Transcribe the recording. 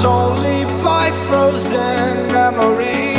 Only by frozen memories.